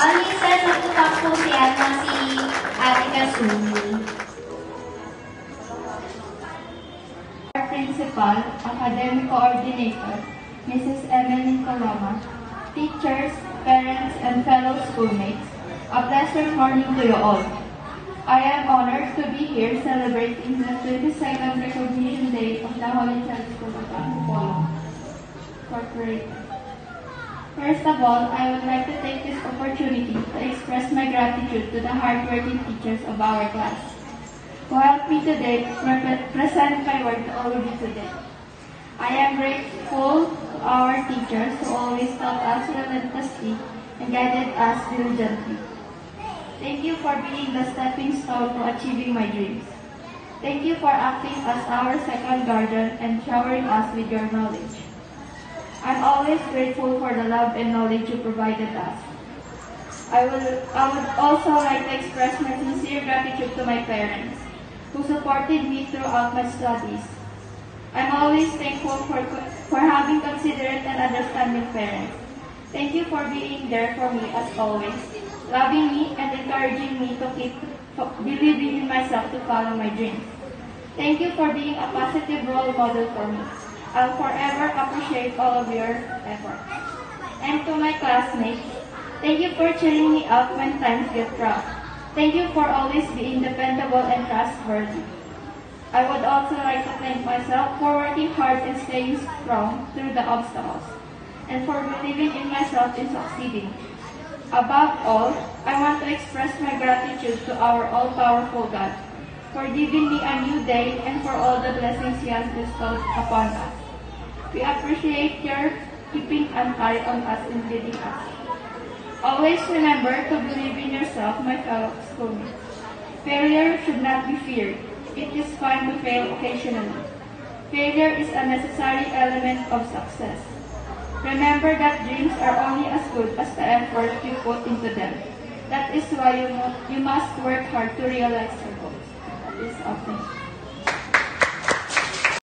Only sa po si, ano, si Ate Kasumi. Our principal, academic coordinator, Mrs. Emily Coloma, teachers, parents, and fellow schoolmates, a pleasant morning to you all. I am honored to be here celebrating the 22nd recognition day of the Holy of Corporate. First of all, I would like to take this opportunity to express my gratitude to the hardworking teachers of our class who helped me today present my work to all of you today. I am grateful to our teachers who always taught us relentlessly and guided us diligently. Thank you for being the stepping stone to achieving my dreams. Thank you for acting as our second guardian and showering us with your knowledge. Always grateful for the love and knowledge you provided us. I would, I would also like to express my sincere gratitude to my parents, who supported me throughout my studies. I'm always thankful for, for having considerate and understanding parents. Thank you for being there for me as always, loving me and encouraging me to keep believing in myself to follow my dreams. Thank you for being a positive role model for me. I'll forever appreciate all of your efforts. And to my classmates, thank you for cheering me up when times get rough. Thank you for always being dependable and trustworthy. I would also like to thank myself for working hard and staying strong through the obstacles, and for believing in myself in succeeding. Above all, I want to express my gratitude to our all-powerful God for giving me a new day and for all the blessings He has bestowed upon us. We appreciate your keeping an eye on us and leading us. Always remember to believe in yourself, my fellow schoolmates. Failure should not be feared. It is fine to fail occasionally. Failure is a necessary element of success. Remember that dreams are only as good as the effort you put into them. That is why you, you must work hard to realize your goals. That is all.